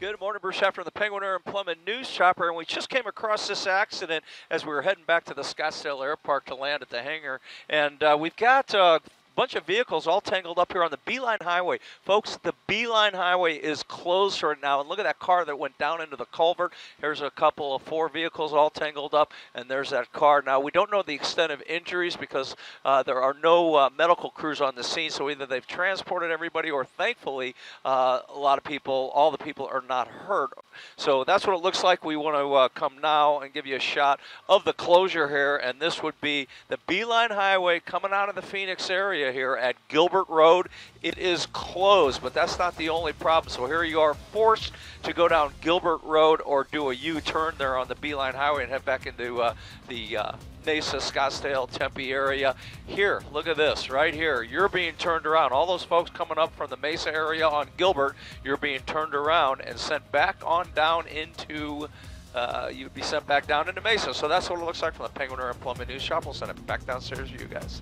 Good morning, Bruce from the Penguin Air and Plumbing News Chopper, and we just came across this accident as we were heading back to the Scottsdale Air Park to land at the hangar, and uh, we've got uh, bunch of vehicles all tangled up here on the Beeline Highway. Folks, the Beeline Highway is closed right now. And look at that car that went down into the culvert. Here's a couple of four vehicles all tangled up, and there's that car. Now, we don't know the extent of injuries because uh, there are no uh, medical crews on the scene, so either they've transported everybody or thankfully, uh, a lot of people, all the people are not hurt. So that's what it looks like. We want to uh, come now and give you a shot of the closure here, and this would be the Beeline Highway coming out of the Phoenix area here at Gilbert Road. It is closed, but that's not the only problem. So here you are forced to go down Gilbert Road or do a U-turn there on the Beeline Highway and head back into uh, the uh, Mesa, Scottsdale, Tempe area. Here, look at this right here. You're being turned around. All those folks coming up from the Mesa area on Gilbert, you're being turned around and sent back on down into uh, you'd be sent back down into Mesa. So that's what it looks like from the Penguin Air Plumbing News Shop. We'll send it back downstairs to you guys.